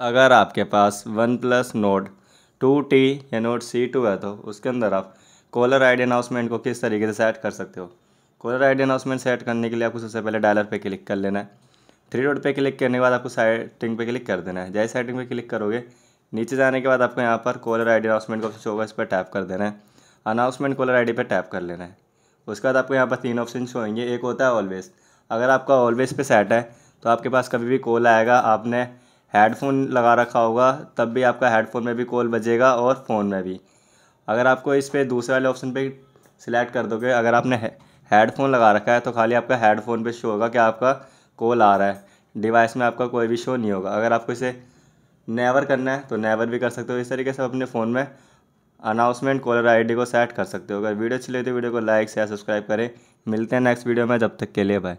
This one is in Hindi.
अगर आपके पास one plus note two T या नोट सी टू है तो उसके अंदर आप कॉलर आईडी अनाउंसमेंट को किस तरीके से सेट कर सकते हो? कॉलर आईडी अनाउंसमेंट सेट करने के लिए आपको सबसे पहले डायलर पे क्लिक कर लेना है। थ्री डॉट पे क्लिक करने के बाद आपको सेटिंग पे क्लिक कर देना है। जैसे सेटिंग पे क्लिक करोगे, नीचे जाने के बाद आपको यहाँ पर कॉलर आई डी अनाउंसमेंट का ऑप्शन होगा, इस पर टैप कर देना है। अनाउंसमेंट कॉलर आई डी पर टैप कर लेना है। उसके बाद आपको यहाँ पर तीन ऑप्शन शो होंगे, एक होता है ऑलवेज। अगर आपका ऑलवेज पे सेट है तो आपके पास कभी भी कॉल आएगा, आपने हेडफोन लगा रखा होगा, तब भी आपका हेडफोन में भी कॉल बजेगा और फ़ोन में भी। अगर आपको इस पर दूसरे वाले ऑप्शन पे सिलेक्ट कर दोगे, अगर आपने हेडफोन लगा रखा है तो खाली आपका हेडफोन पे शो होगा कि आपका कॉल आ रहा है। डिवाइस में आपका कोई भी शो नहीं होगा। अगर आपको इसे नेवर करना है तो नेवर भी कर सकते हो। इस तरीके से आप अपने फ़ोन में अनाउंसमेंट कॉलर आईडी को सेट कर सकते हो। अगर वीडियो अच्छी लगी तो वीडियो को लाइक शेयर सब्सक्राइब करें। मिलते हैं नेक्स्ट वीडियो में। जब तक के लिए बाय